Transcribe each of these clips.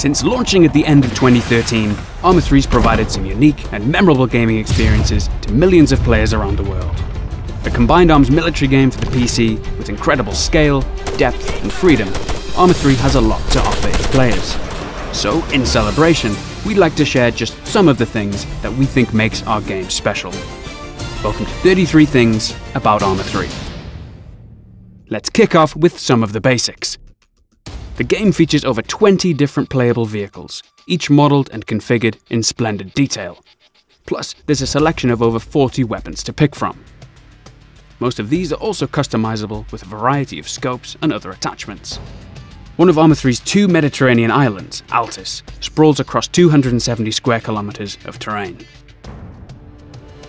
Since launching at the end of 2013, Arma 3's provided some unique and memorable gaming experiences to millions of players around the world. A combined arms military game for the PC with incredible scale, depth, and freedom, Arma 3 has a lot to offer its players. So, in celebration, we'd like to share just some of the things that we think makes our game special. Welcome to 33 Things About Arma 3. Let's kick off with some of the basics. The game features over 20 different playable vehicles, each modelled and configured in splendid detail. Plus, there's a selection of over 40 weapons to pick from. Most of these are also customizable with a variety of scopes and other attachments. One of Arma 3's two Mediterranean islands, Altis, sprawls across 270 square kilometers of terrain.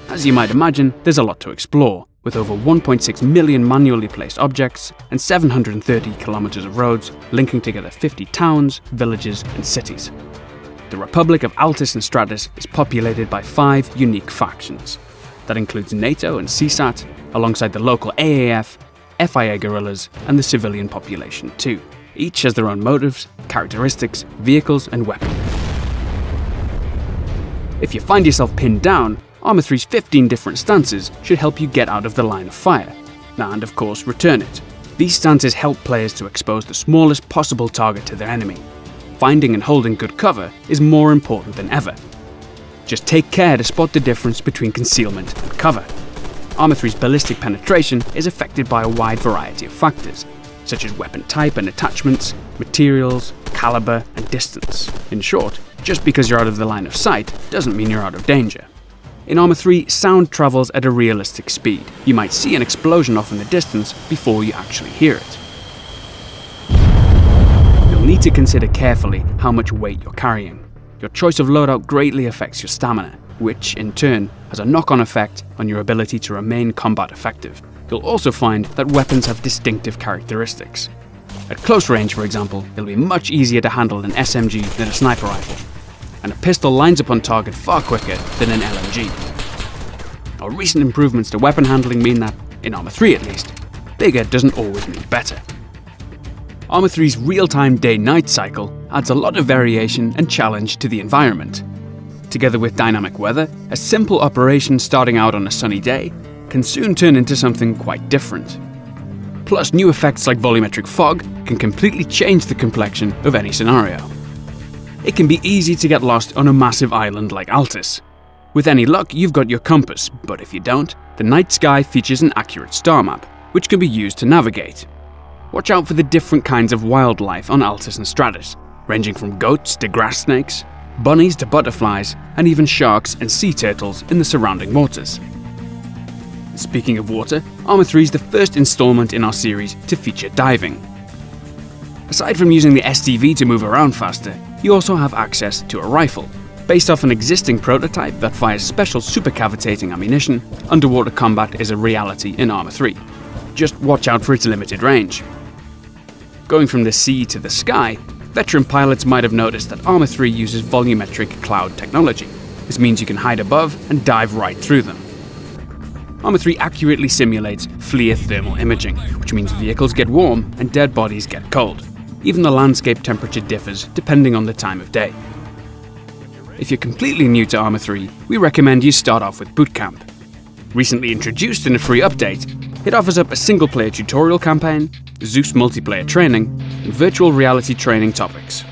As you might imagine, there's a lot to explore, with over 1.6 million manually placed objects and 730 kilometers of roads linking together 50 towns, villages, and cities. The Republic of Altis and Stratis is populated by five unique factions. That includes NATO and CSAT, alongside the local AAF, FIA guerrillas, and the civilian population too. Each has their own motives, characteristics, vehicles, and weapons. If you find yourself pinned down, Arma 3's 15 different stances should help you get out of the line of fire, and of course return it. These stances help players to expose the smallest possible target to their enemy. Finding and holding good cover is more important than ever. Just take care to spot the difference between concealment and cover. Arma 3's ballistic penetration is affected by a wide variety of factors, such as weapon type and attachments, materials, caliber, and distance. In short, just because you're out of the line of sight doesn't mean you're out of danger. In Arma 3, sound travels at a realistic speed. You might see an explosion off in the distance before you actually hear it. You'll need to consider carefully how much weight you're carrying. Your choice of loadout greatly affects your stamina, which, in turn, has a knock-on effect on your ability to remain combat effective. You'll also find that weapons have distinctive characteristics. At close range, for example, it'll be much easier to handle an SMG than a sniper rifle, and a pistol lines up on target far quicker than an LMG. Our recent improvements to weapon handling mean that, in Arma 3 at least, bigger doesn't always mean better. Arma 3's real-time day-night cycle adds a lot of variation and challenge to the environment. Together with dynamic weather, a simple operation starting out on a sunny day can soon turn into something quite different. Plus, new effects like volumetric fog can completely change the complexion of any scenario it can be easy to get lost on a massive island like Altis. With any luck, you've got your compass, but if you don't, the night sky features an accurate star map, which can be used to navigate. Watch out for the different kinds of wildlife on Altis and Stratis, ranging from goats to grass snakes, bunnies to butterflies, and even sharks and sea turtles in the surrounding waters. Speaking of water, Arma 3 is the first installment in our series to feature diving. Aside from using the SDV to move around faster, you also have access to a rifle. Based off an existing prototype that fires special supercavitating ammunition, underwater combat is a reality in Arma 3. Just watch out for its limited range. Going from the sea to the sky, veteran pilots might have noticed that Arma 3 uses volumetric cloud technology. This means you can hide above and dive right through them. Arma 3 accurately simulates FLIR thermal imaging, which means vehicles get warm and dead bodies get cold. Even the landscape temperature differs depending on the time of day. If you're completely new to Arma 3, we recommend you start off with Boot Camp. Recently introduced in a free update, it offers up a single player tutorial campaign, Zeus multiplayer training, and virtual reality training topics.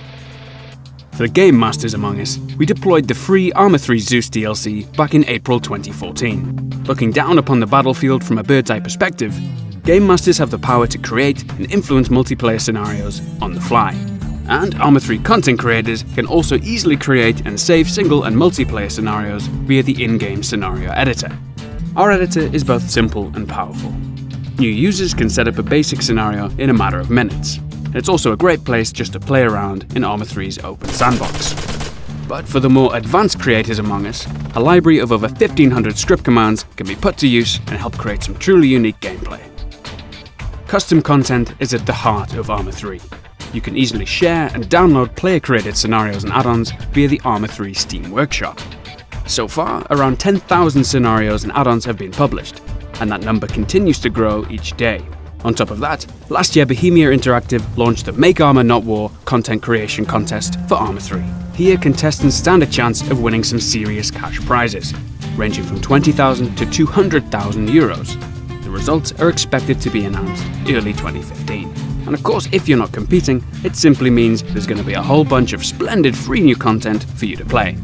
For the game masters among us, we deployed the free Arma 3 Zeus DLC back in April 2014. Looking down upon the battlefield from a bird's eye perspective, Game Masters have the power to create and influence multiplayer scenarios on the fly. And Arma 3 content creators can also easily create and save single and multiplayer scenarios via the in-game scenario editor. Our editor is both simple and powerful. New users can set up a basic scenario in a matter of minutes. It's also a great place just to play around in Arma 3's open sandbox. But for the more advanced creators among us, a library of over 1500 script commands can be put to use and help create some truly unique gameplay. Custom content is at the heart of Arma 3. You can easily share and download player-created scenarios and add-ons via the Arma 3 Steam Workshop. So far, around 10,000 scenarios and add-ons have been published, and that number continues to grow each day. On top of that, last year Bohemia Interactive launched the Make Arma Not War content creation contest for Arma 3. Here, contestants stand a chance of winning some serious cash prizes, ranging from 20,000 to 200,000 euros. Results are expected to be announced early 2015. And of course, if you're not competing, it simply means there's going to be a whole bunch of splendid free new content for you to play.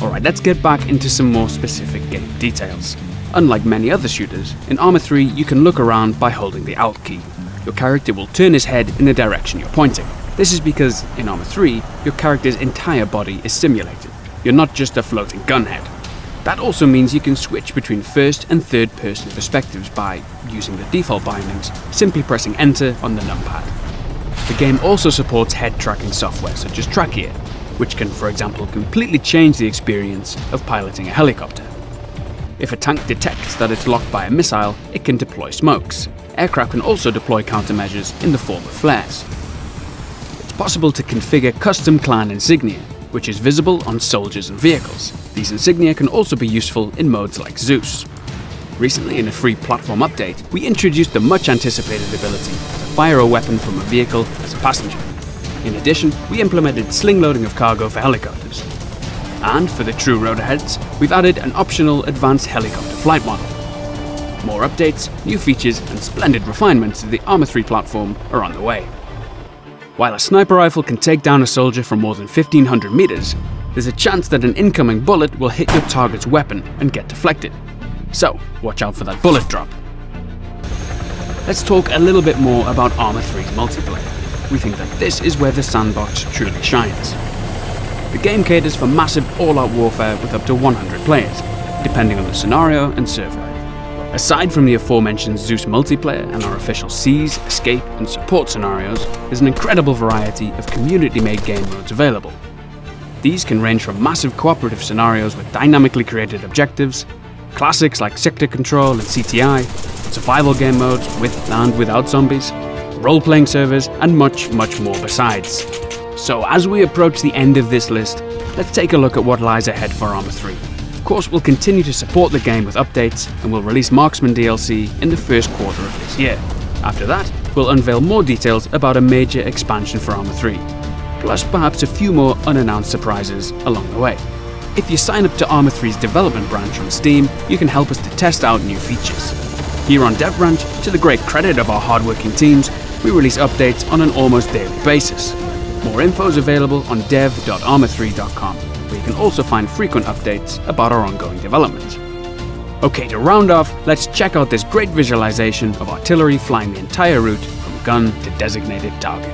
Alright, let's get back into some more specific game details. Unlike many other shooters, in Arma 3 you can look around by holding the Alt key. Your character will turn his head in the direction you're pointing. This is because, in Arma 3, your character's entire body is simulated. You're not just a floating gunhead. That also means you can switch between first and third person perspectives by using the default bindings, simply pressing enter on the numpad. The game also supports head tracking software such as TrackIR, which can, for example, completely change the experience of piloting a helicopter. If a tank detects that it's locked by a missile, it can deploy smokes. Aircraft can also deploy countermeasures in the form of flares. It's possible to configure custom clan insignia, which is visible on soldiers and vehicles. These insignia can also be useful in modes like Zeus. Recently, in a free platform update, we introduced the much anticipated ability to fire a weapon from a vehicle as a passenger. In addition, we implemented sling loading of cargo for helicopters. And for the true rotorheads, we've added an optional advanced helicopter flight model. More updates, new features, and splendid refinements to the Arma 3 platform are on the way. While a sniper rifle can take down a soldier from more than 1500 meters, there's a chance that an incoming bullet will hit your target's weapon and get deflected. So, watch out for that bullet drop. Let's talk a little bit more about Arma 3's multiplayer. We think that this is where the sandbox truly shines. The game caters for massive all-out warfare with up to 100 players, depending on the scenario and server. Aside from the aforementioned Zeus multiplayer and our official Seize, Escape and Support scenarios, there's an incredible variety of community-made game modes available. These can range from massive cooperative scenarios with dynamically created objectives, classics like Sector Control and CTI, survival game modes with and without zombies, role-playing servers, and much, much more besides. So as we approach the end of this list, let's take a look at what lies ahead for Arma 3 course, we'll continue to support the game with updates and we'll release Marksman DLC in the first quarter of this year. After that, we'll unveil more details about a major expansion for Arma 3, plus perhaps a few more unannounced surprises along the way. If you sign up to Arma 3's development branch on Steam, you can help us to test out new features. Here on Dev Branch, to the great credit of our hardworking teams, we release updates on an almost daily basis. More info is available on dev.arma3.com where you can also find frequent updates about our ongoing development. Okay, to round off, let's check out this great visualization of artillery flying the entire route from gun to designated target.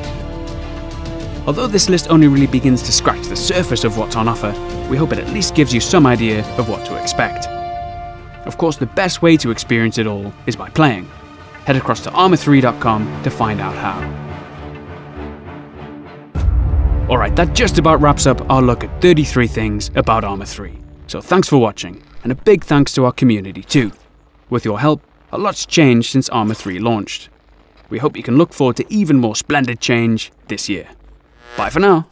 Although this list only really begins to scratch the surface of what's on offer, we hope it at least gives you some idea of what to expect. Of course, the best way to experience it all is by playing. Head across to arma3.com to find out how. Alright, that just about wraps up our look at 33 things about Arma 3. So thanks for watching, and a big thanks to our community too. With your help, a lot's changed since Arma 3 launched. We hope you can look forward to even more splendid change this year. Bye for now.